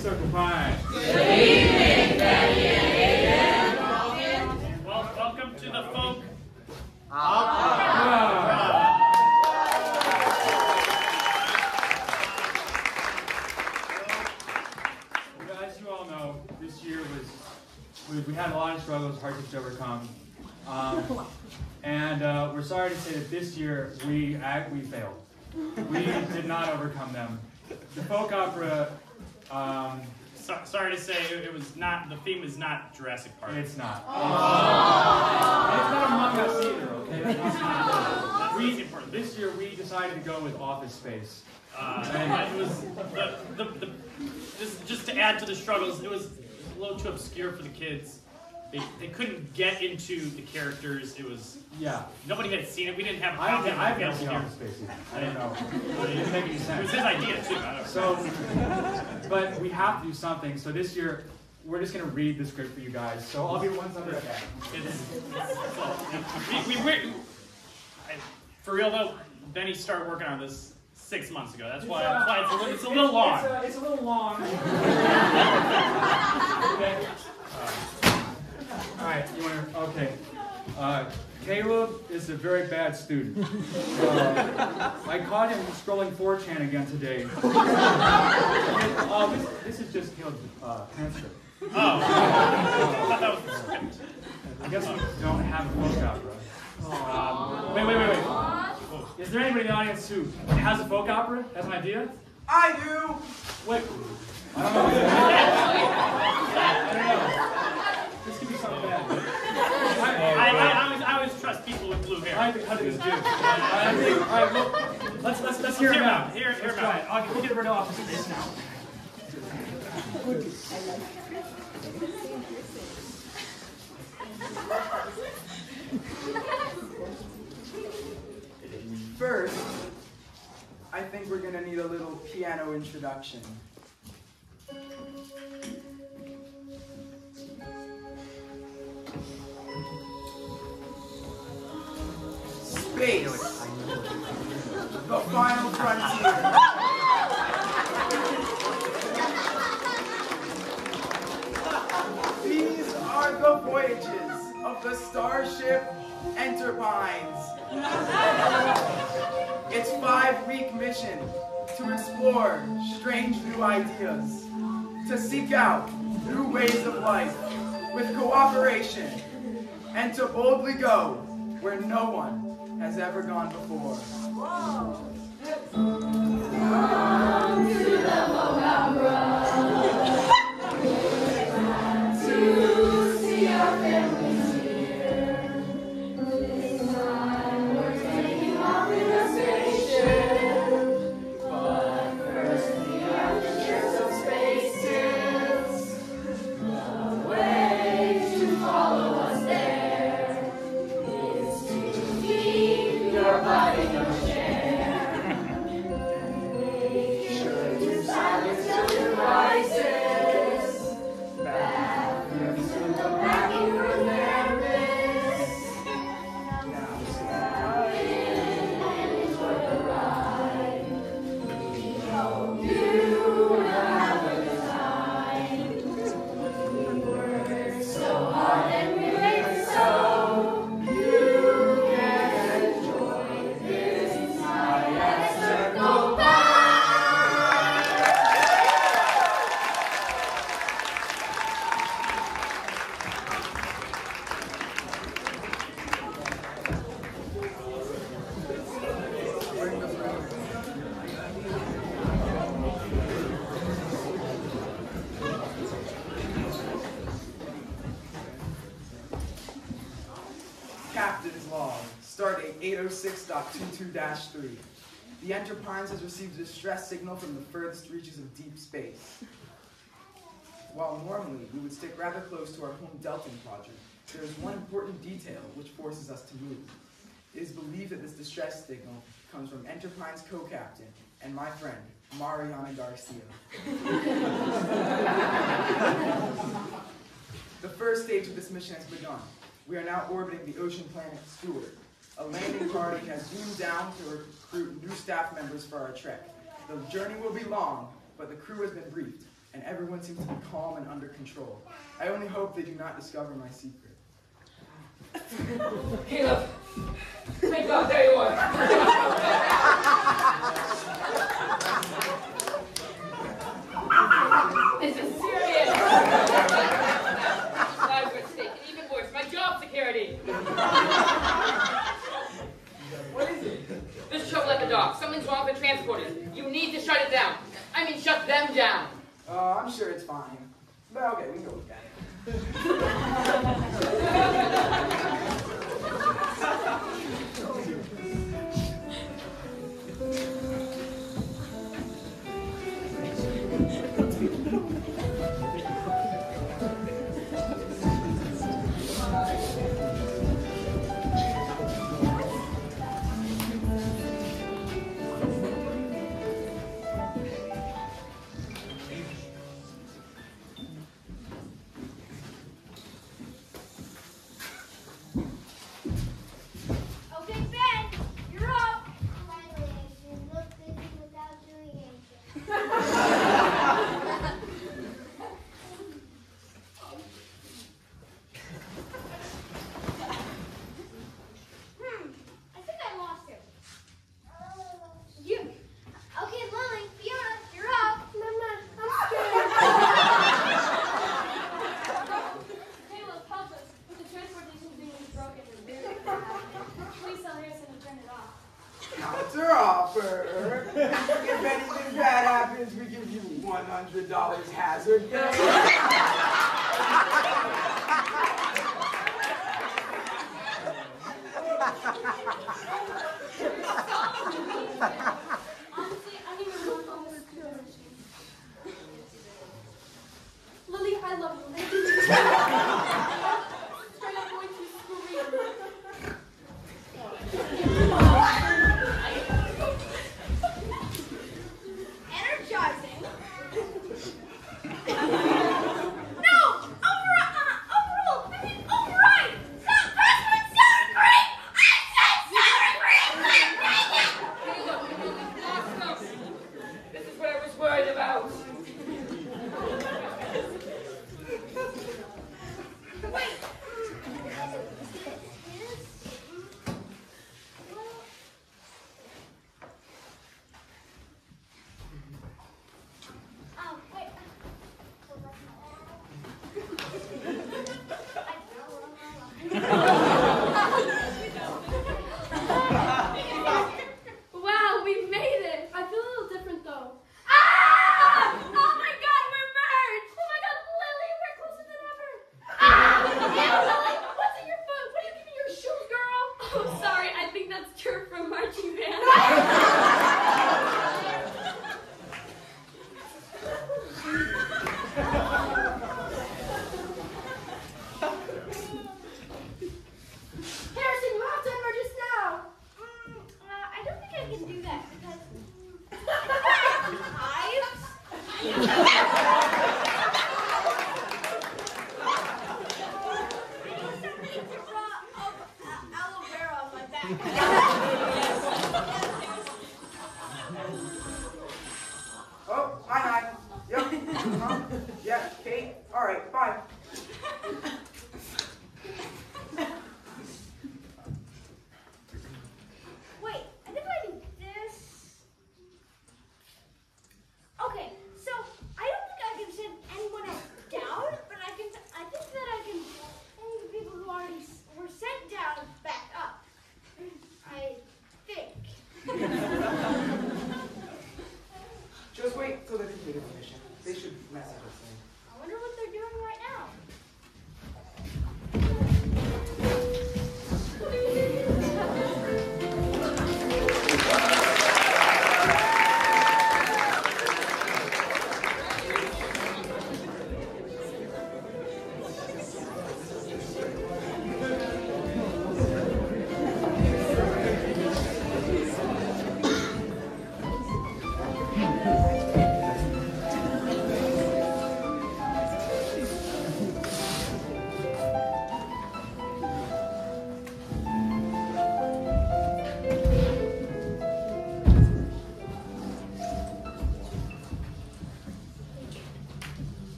Circle Pine. Well, welcome to the folk. Well, As you all know, this year was, we, we had a lot of struggles, hardships to overcome. Um, and uh, we're sorry to say that this year we, we failed. We did not overcome them. The folk opera, um, So, sorry to say, it, it was not. The theme is not Jurassic Park. it's not. It's not Among Us either, okay? That's not- We, the important. this year we decided to go with Office Space. Uh, it was the, the, the, this, just to add to the struggles. It was a little too obscure for the kids. They, they couldn't get into the characters. It was Yeah. nobody had seen it. We didn't have a I copy haven't, of I it haven't seen. Office Space either. I don't know. It didn't make any sense. It was his idea too. I don't know. So, but we have to do something. So this year, we're just gonna read the script for you guys. So I'll be one number that. It's, we, we, we, I, for real though, Benny started working on this six months ago. That's why, that's why it's a, little- it's a little long. It's a, it's a little long. okay. Um, All right. You want to? Okay. Uh, Caleb is a very bad student. Uh, I caught him scrolling 4chan again today. Oh, this, this is just Caleb's uh, transcript. Oh, I thought that was the. I guess we don't have a folk opera. Um, wait, wait, wait, wait. Is there anybody in the audience who has a folk opera? Has an idea? I do. Wait. I don't know. I don't know. This could be something bad. I, I, I, always, I always trust people with blue I hair. have to cut this dude. All right, well, let's let's let's hear Hear him him out. out. Hear, hear Let's him out. it. I'll, we'll get rid of office space now. First, I think we're gonna need a little piano introduction. The final frontier. These are the voyages of the starship Enterprise. Its five-week mission to explore strange new ideas, to seek out new ways of life with cooperation, and to boldly go where no one has ever gone before. Captain's furthest reaches of deep space. While normally we would stick rather close to our home Delton project, there is one important detail which forces us to move. It is believed that this distress signal comes from Enterprise co-captain and my friend, Mariana Garcia. The first stage of this mission has begun. We are now orbiting the ocean planet Stewart. A landing party has zoomed down to recruit new staff members for our trek. The journey will be long, but the crew has been briefed, and everyone seems to be calm and under control. I only hope they do not discover my secret. Caleb! Thank God there you are! shut it down. I mean, shut them down. Oh, uh, I'm sure it's fine. But okay, we can go at it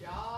you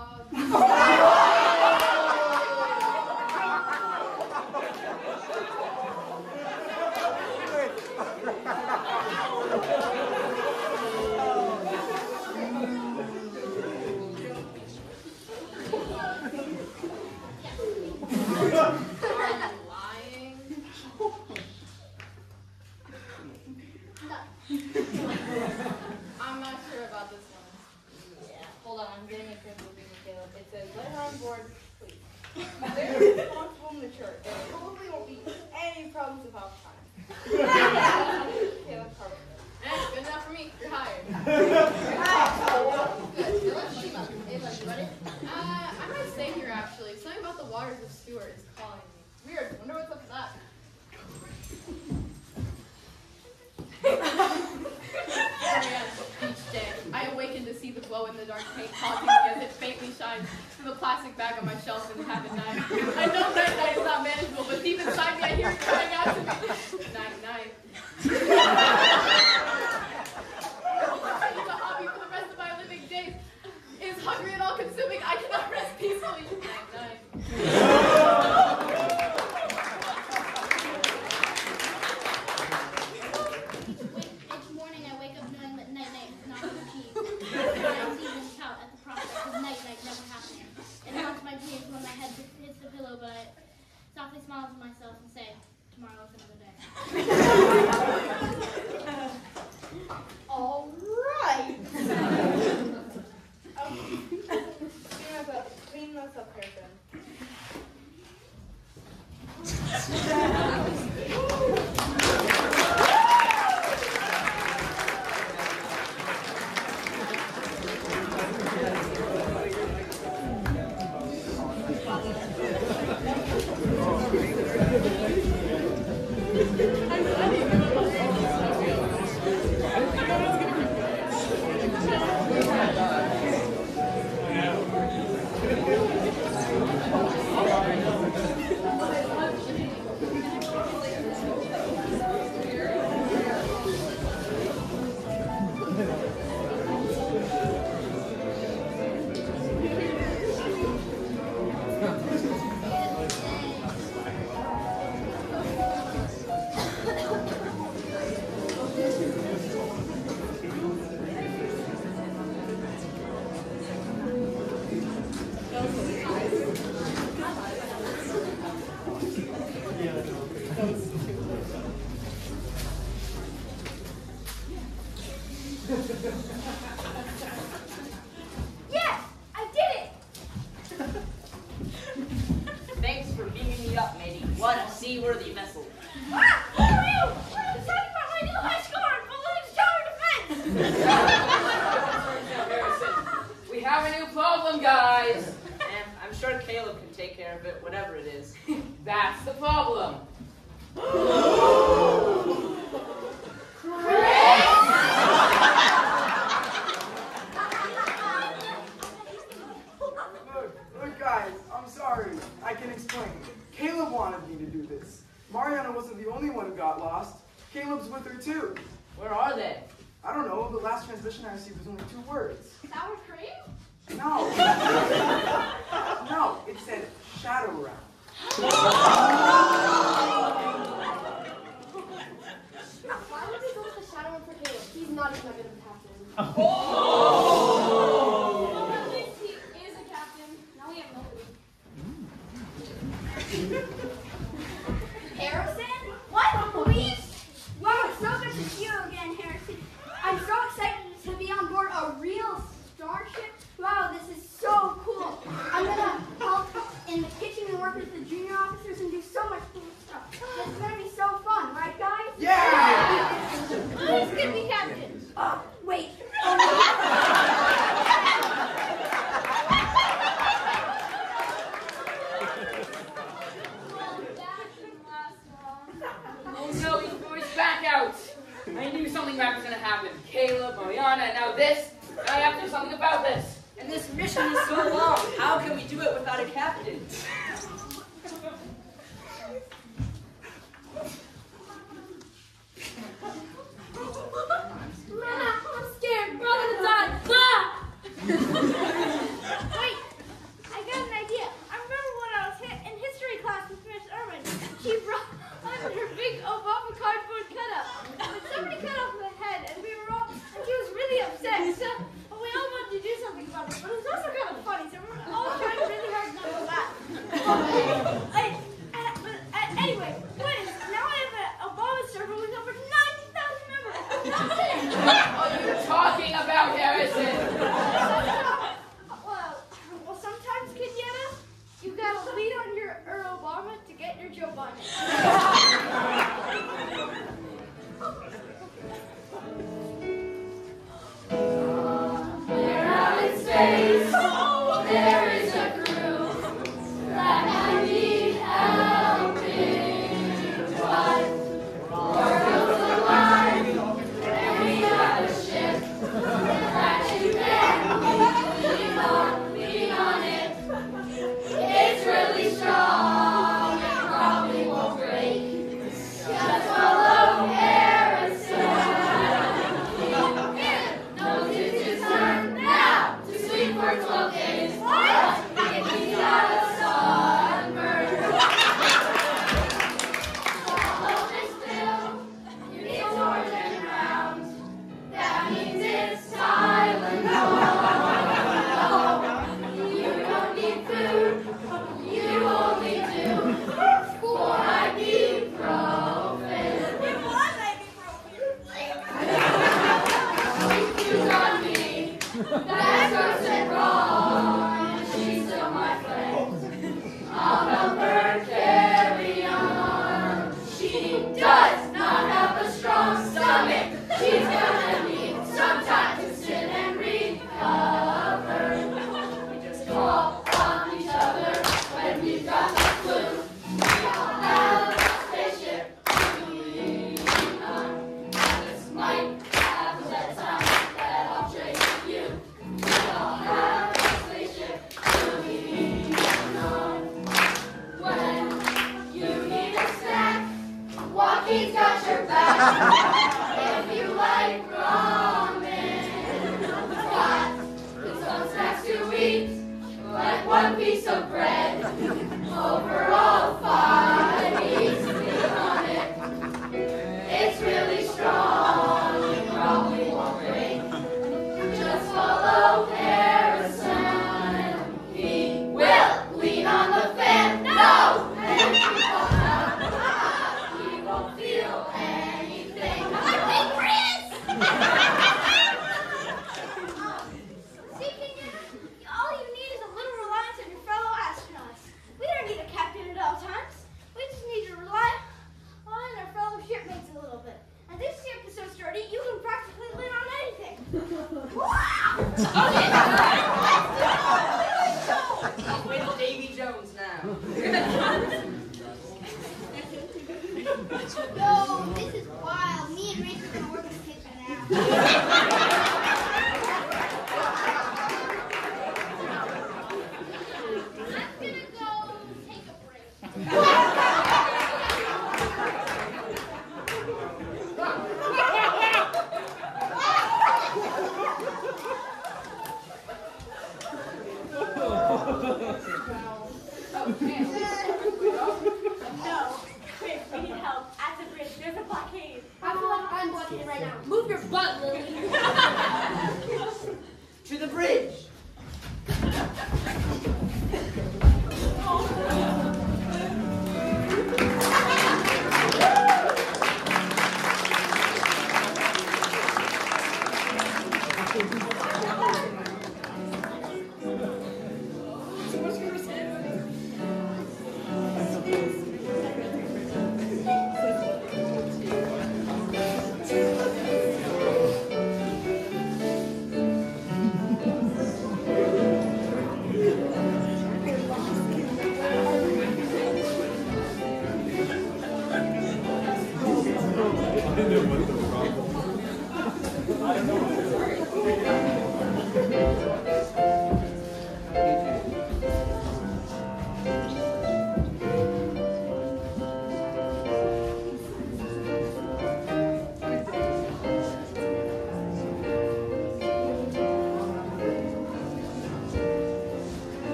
Ha ha ha!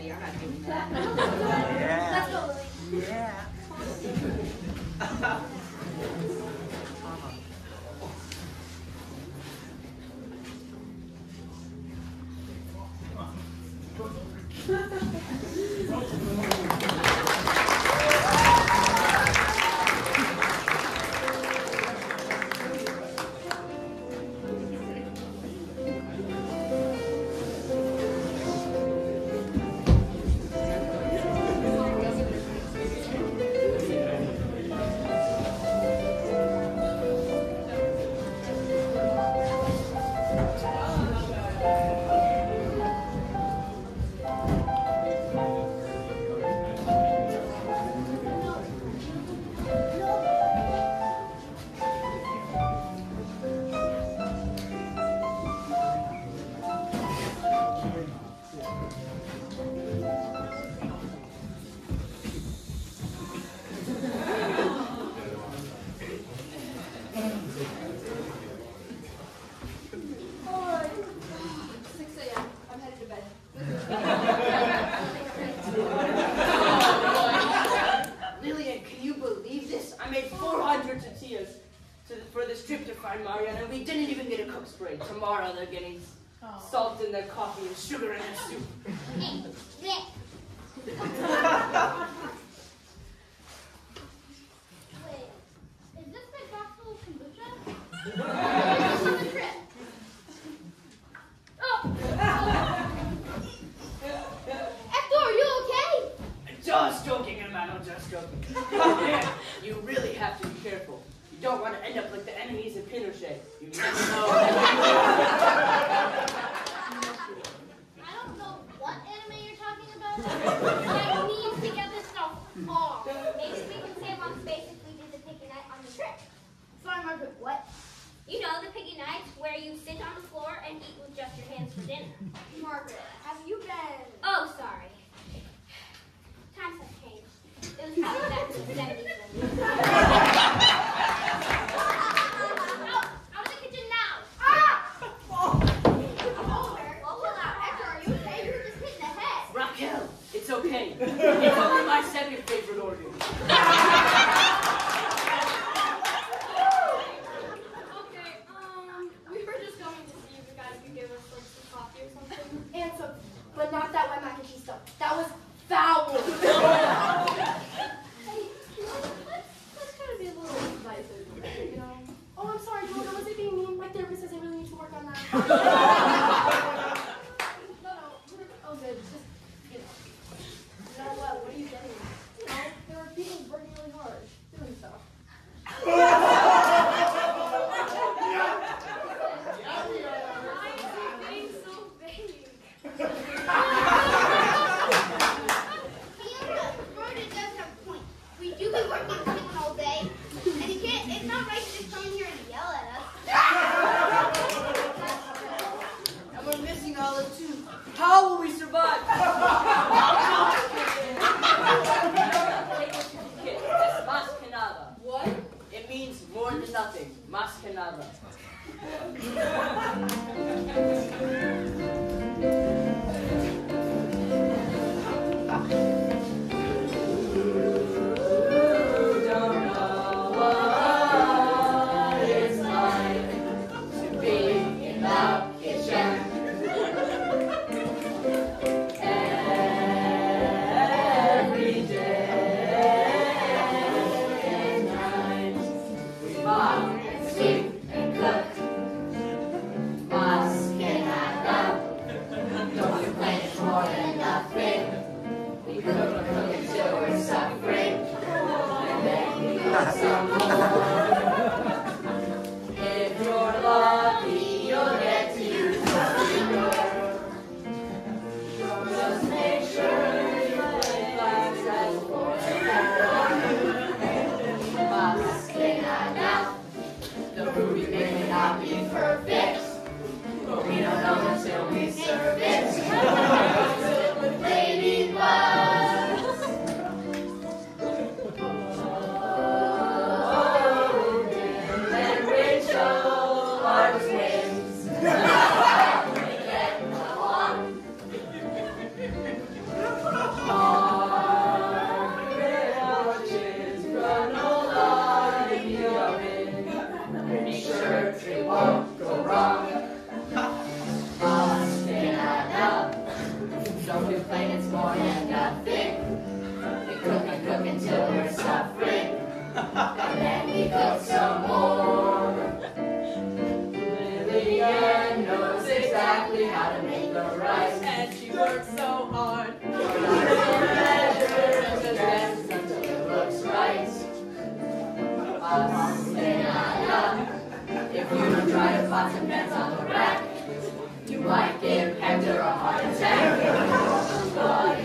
Hate spaghetti. I'm not Don't it's more than nothing. We cook and cook until we're suffering. And then we cook some more. Lillian knows exactly how to make the rice. And she works so hard. If you don't try to pot and pans on the rack, you might give Check it.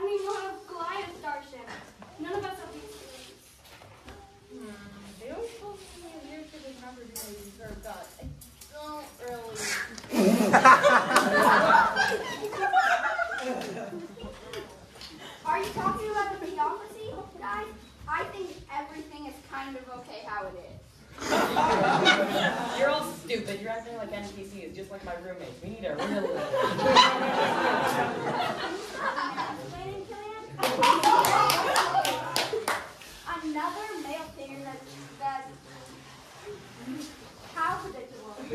I mean, of Goliath's. None of us have these things. Hmm. They always told me a year to God. I don't really. Are you talking about the theocracy, guys? I think everything is kind of okay how it is. You're all stupid. You're acting like NPCs, just like my roommates. We need a real. another male thing that, that how predictable. and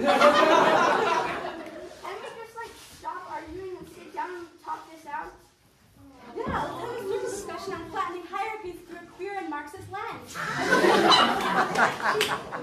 we just like stop arguing and sit down and talk this out. Yeah, let me a discussion on flattening hierarchies through a queer and Marxist lens.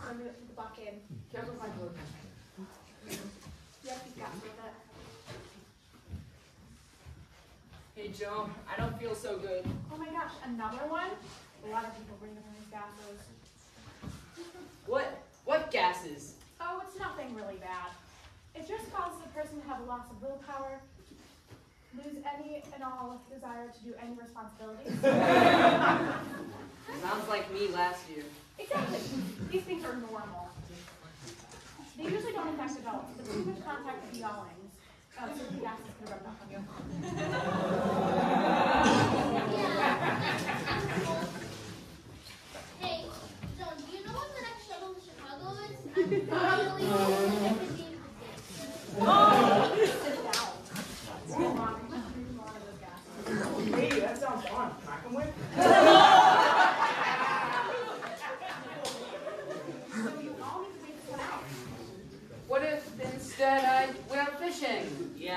Put the back in. Hey Joan, I don't feel so good. Oh my gosh, another one? A lot of people bring them in these gases. What? What gases? Oh, it's nothing really bad. It just causes a person to have a loss of willpower, lose any and all desire to do any responsibilities. Sounds like me last year. Exactly. These things are normal. They usually don't affect adults, but too much contact with the young ones. Oh, um, so the gas is going to rub off on you.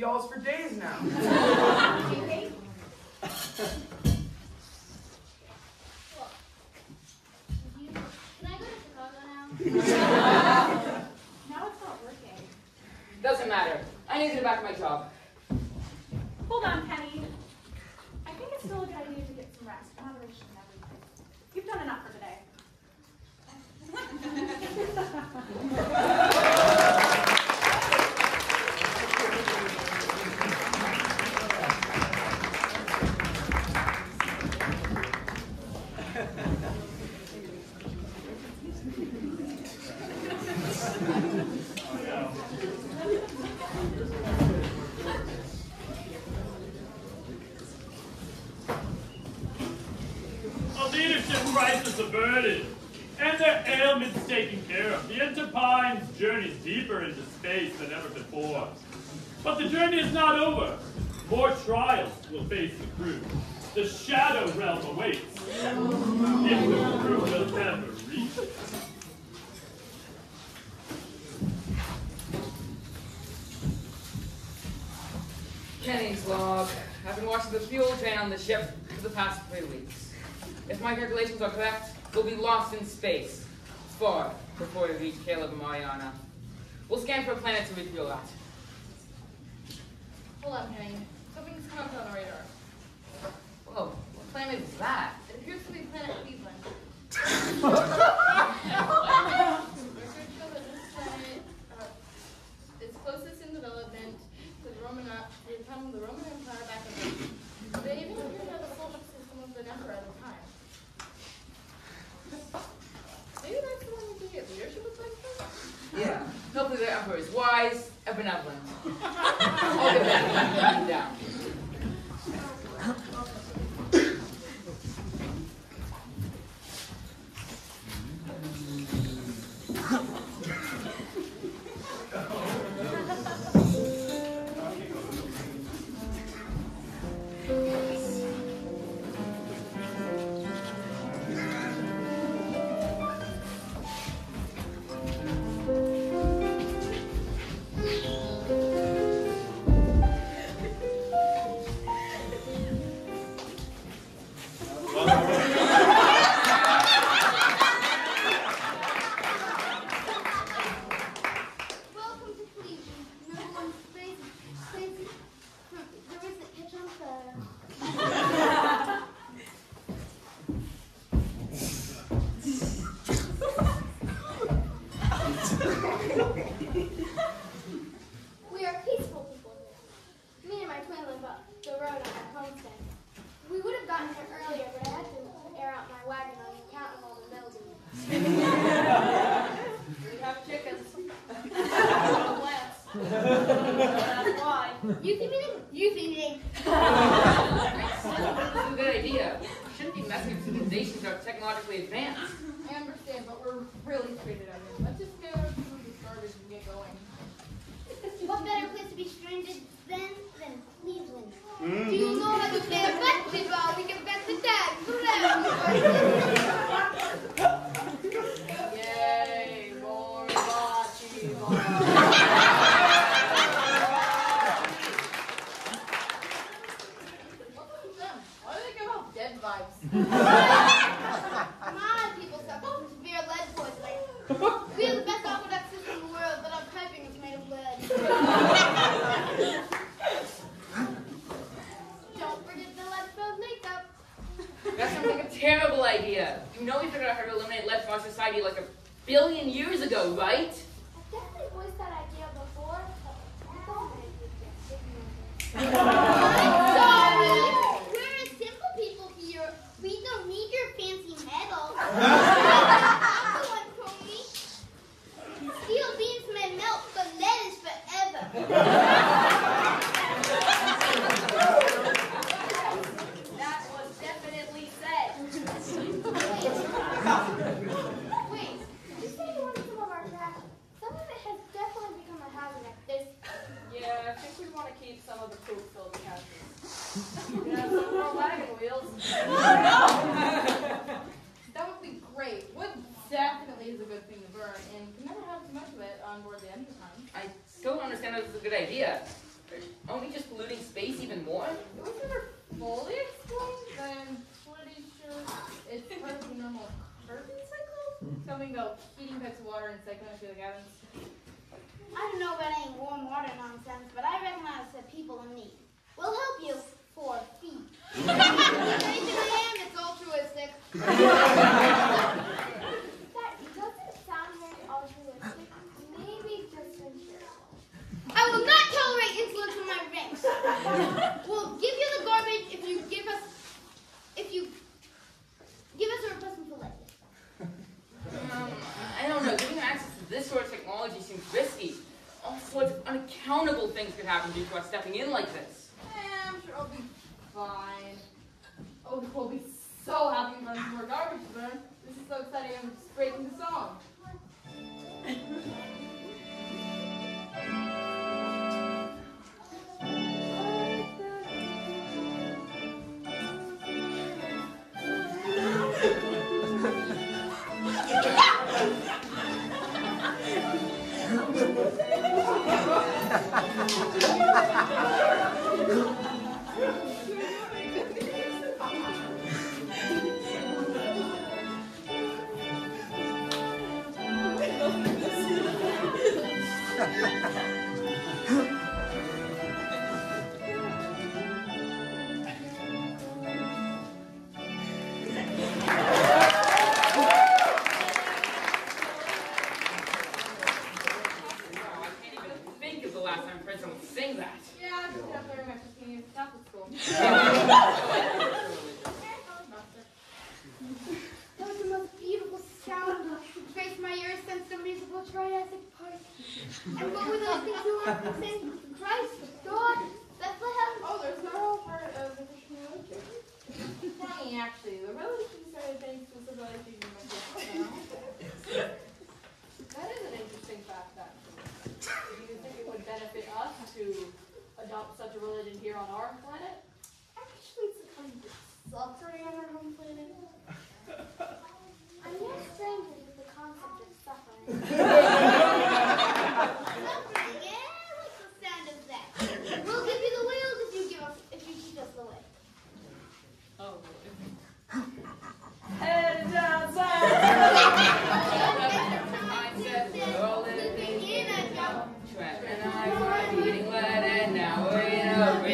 y'alls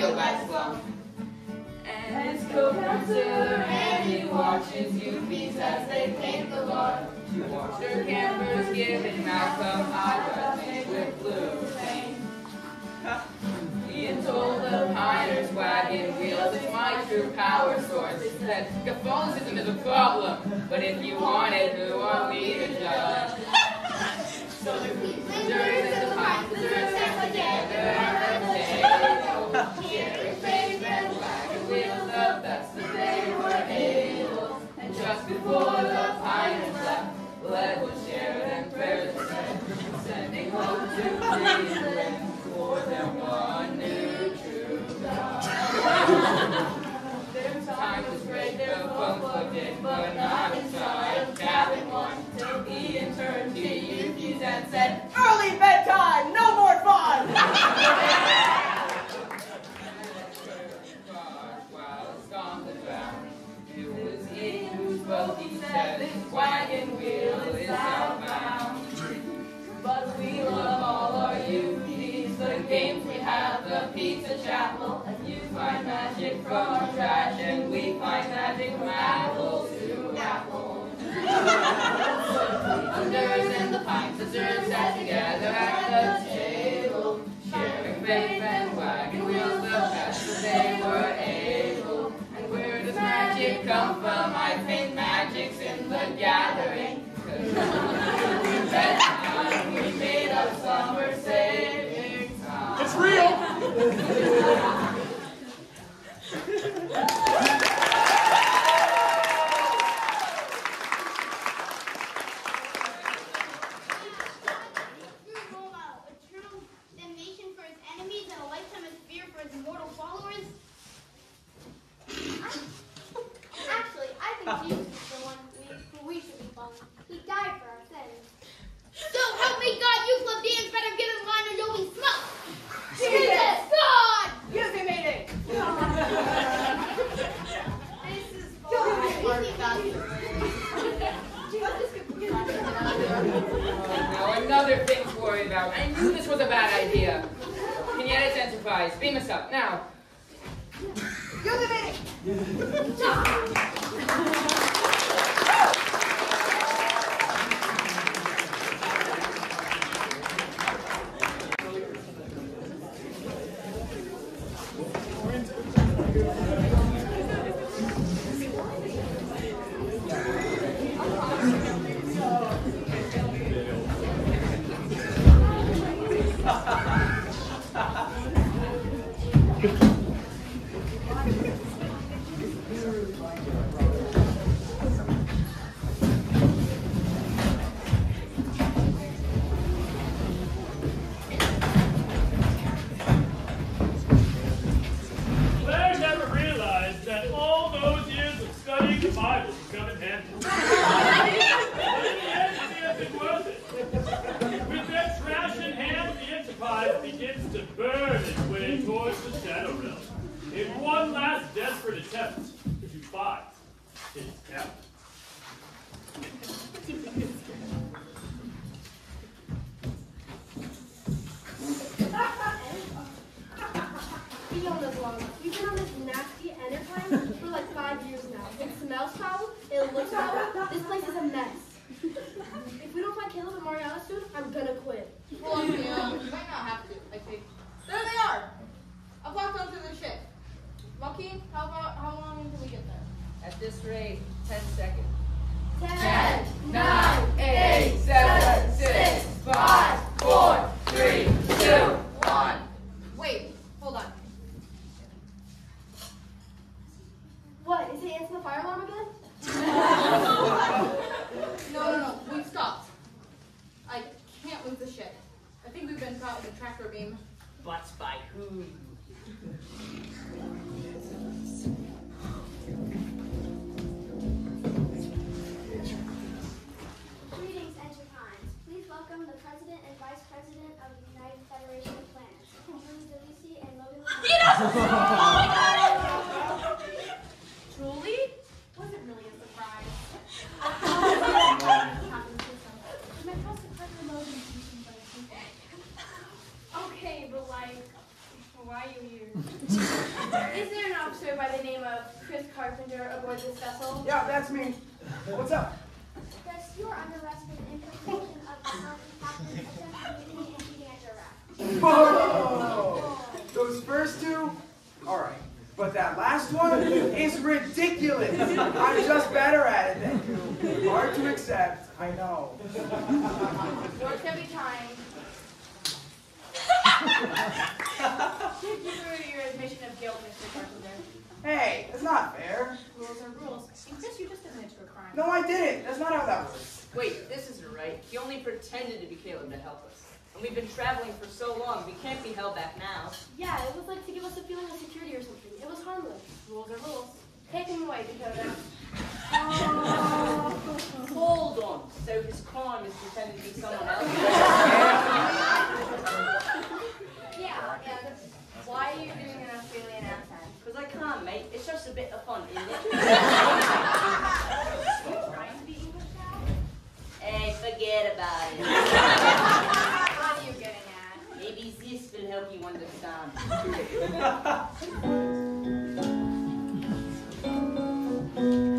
your last. And his co-pastor, he watches youth as they paint the lawn. To watch their campers giving Malcolm eyebrows with blue paint. He told the miners wagon wheels is my true power source. That Catholicism is a problem, but if you want it, who are we to judge? so the, the, and the, the, sending hope to for their one true God. their time was great, their hope was big, but not inside cabin one. Till he in turn to youth, and said, Early bedtime, no! but we love all our youth. The games we have, the pizza chapel, and you find magic from our trash, and we find magic from apples to apples. Sisters and the pints pine sisters sat together at the table, sharing faith and wagon wheels the best that they were able. And where does magic come from? I think magic's in the gathering. It's real. other to worry about. I knew this was a bad idea. Can you enterprise? Beam us up, now. You're the medic! What's up? Chris, you are under arrest for the implication of the captain's attempted mutiny and cheating at your raft. Those first two, all right. But that last one is ridiculous. I'm just better at it than you. Hard to accept, I know. Yours can be time. Thank you for your admission of guilt, Mr. Carpenter. Hey, that's not fair. Rules are rules. And Chris, you just admitted to a crime. No, I didn't. That's not how that works. Wait, this isn't right. He only pretended to be Caleb to help us. And we've been traveling for so long, we can't be held back now. Yeah, it was like to give us a feeling of security or something. It was harmless. Rules are rules. Take him away, Dakota. Oh, hold on. So his crime is pretending to be someone else? Yeah, yeah. Why are you doing an Australian accent? Because I can't, mate. It's just a bit of fun, isn't it? Trying to be English now? Hey, forget about it. What are you getting at? Maybe this will help you understand.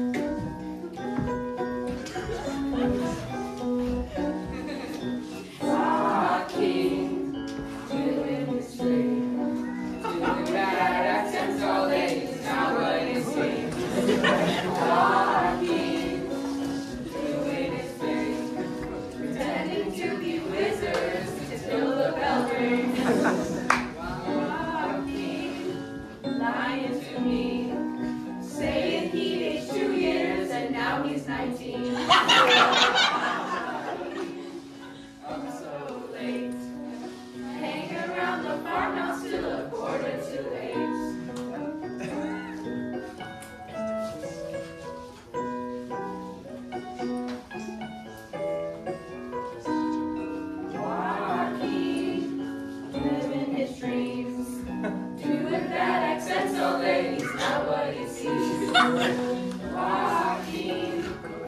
Walking,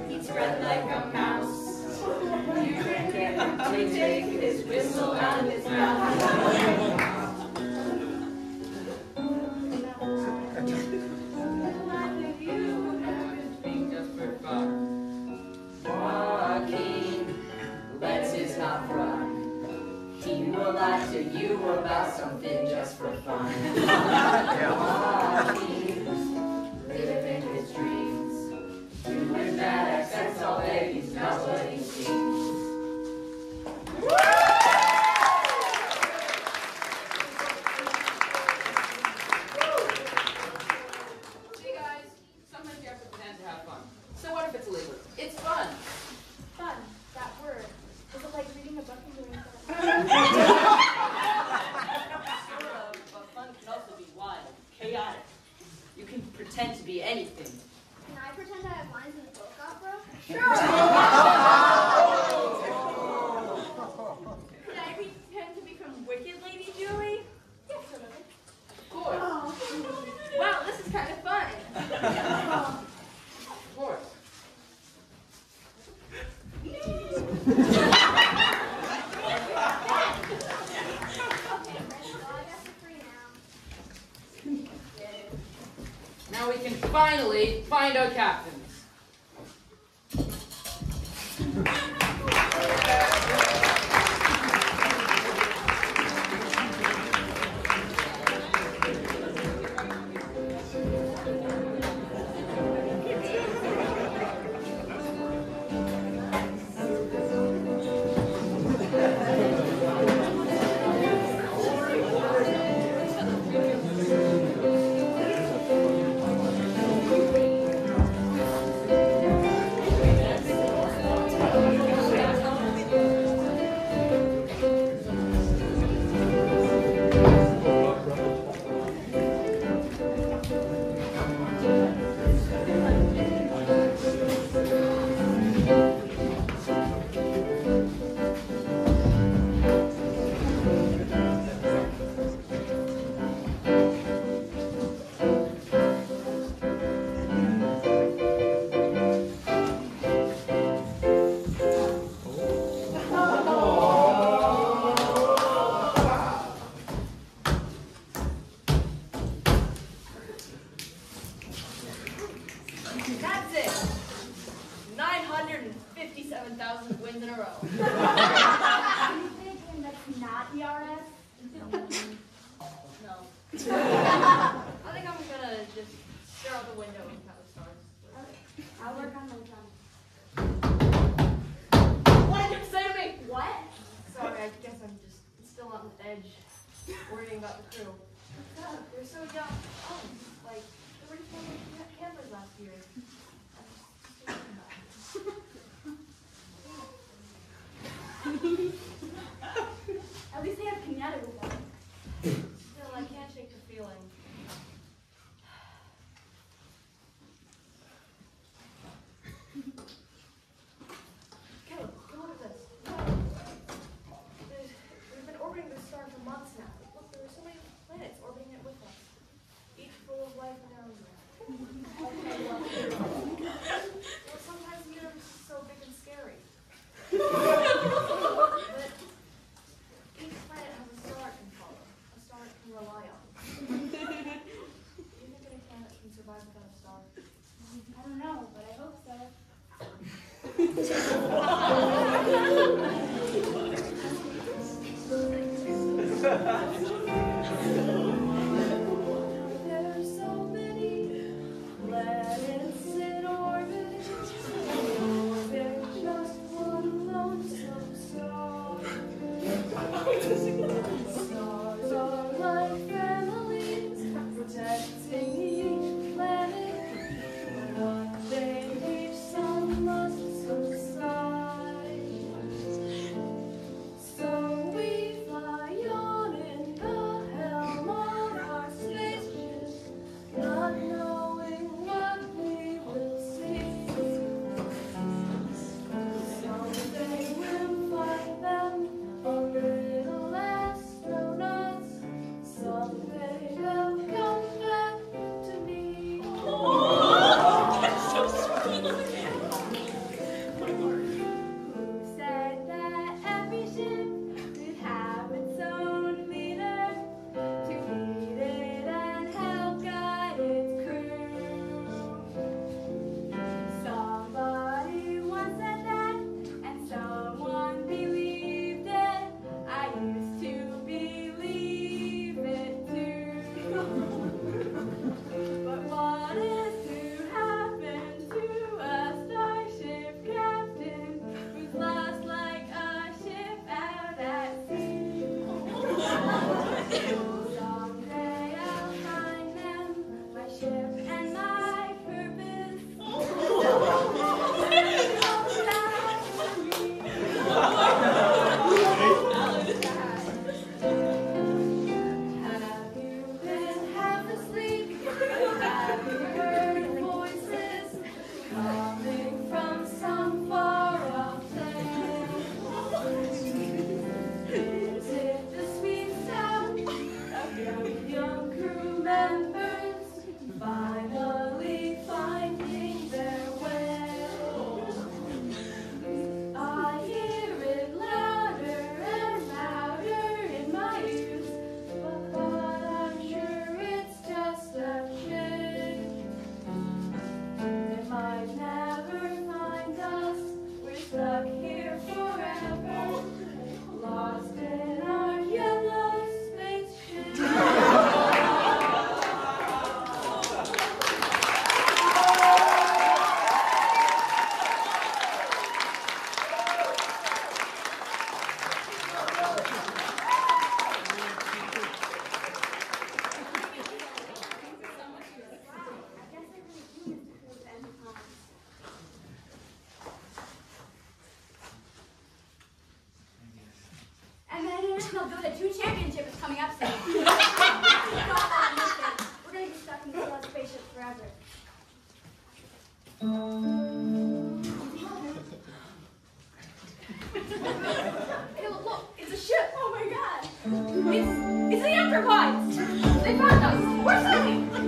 he spread like a mouse. Take his whistle out of his mouth. Finally find Caleb, look, it's a ship. Oh my god. It's, it's the Enterprise. They found us. We're sailing.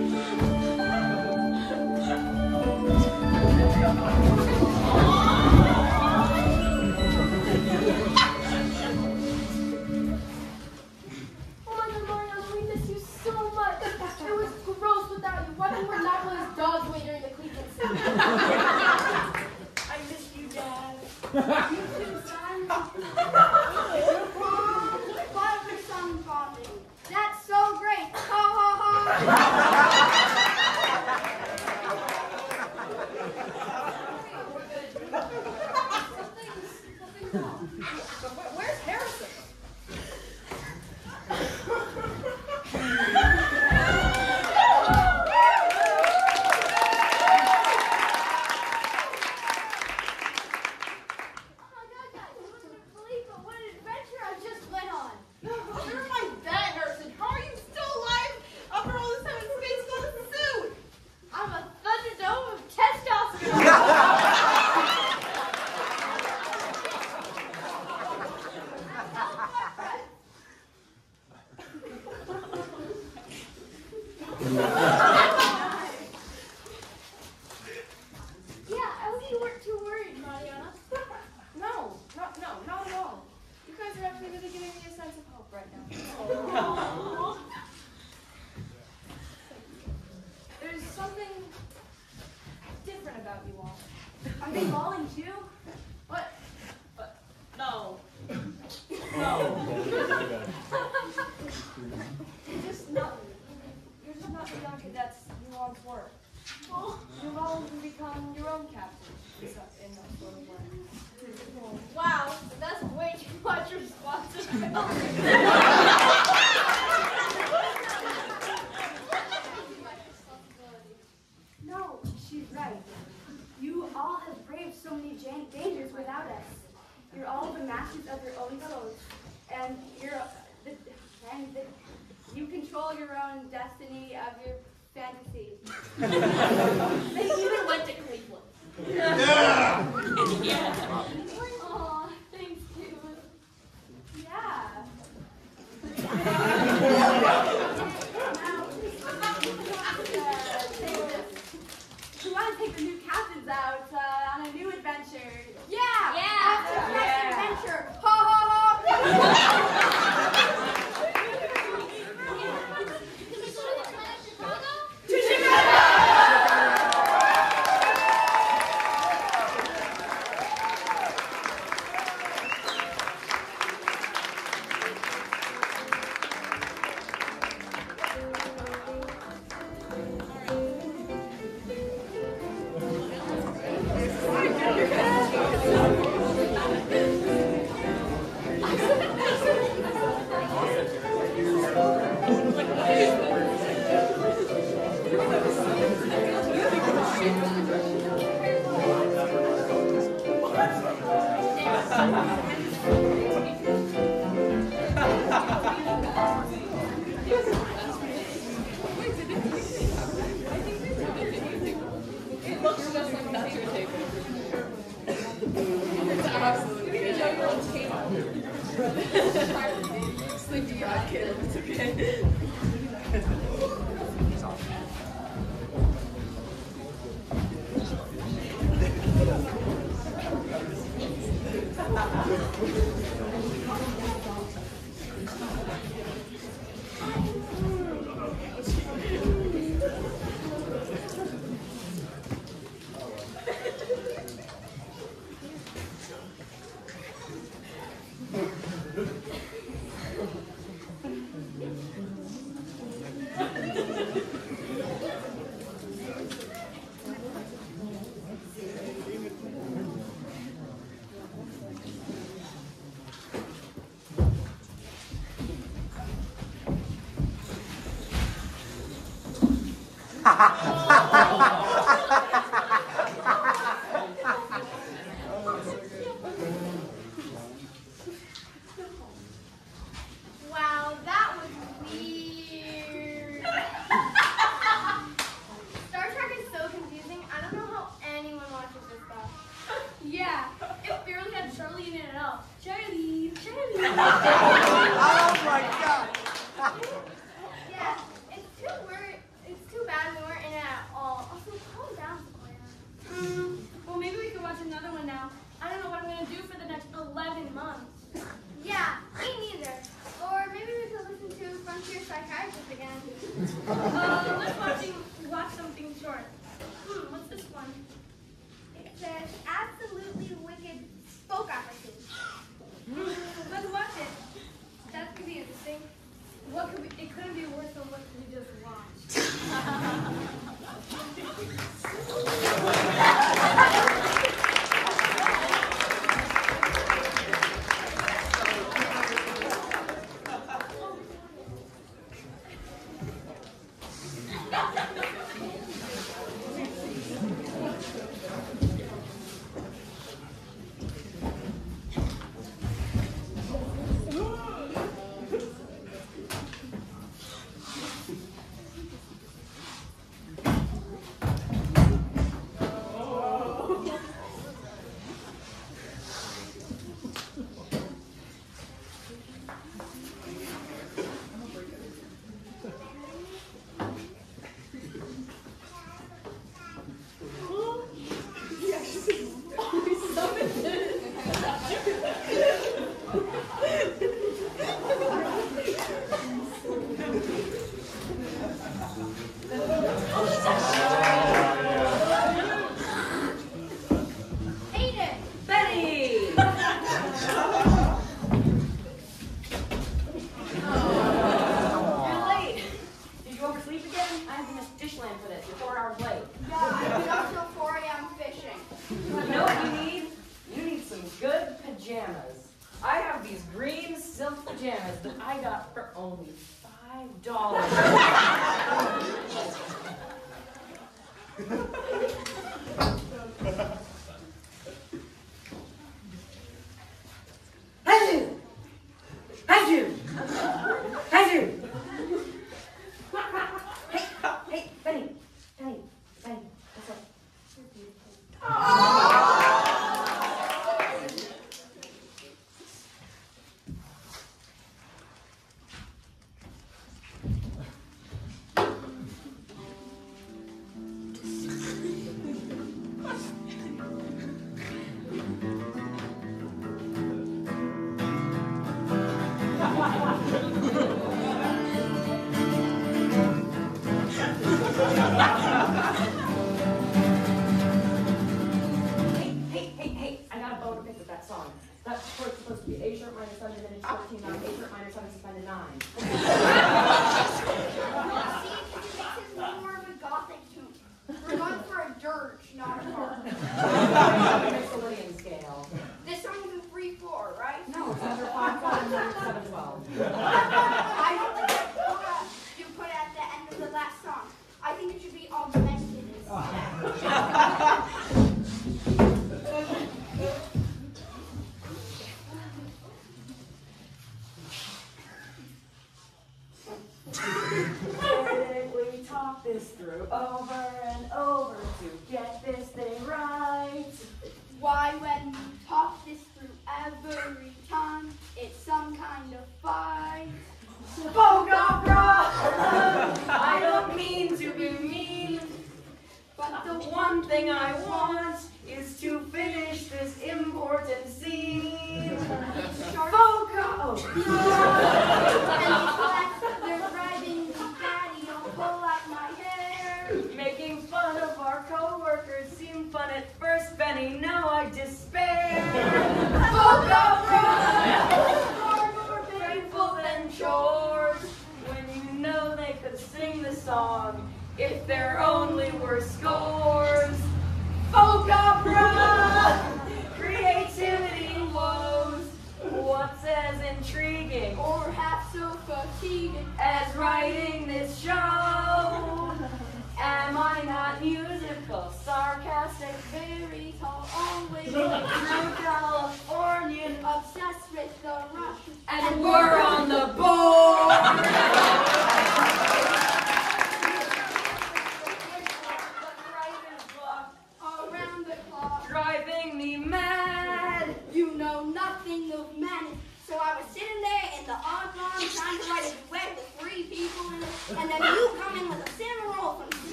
The Russian. and we're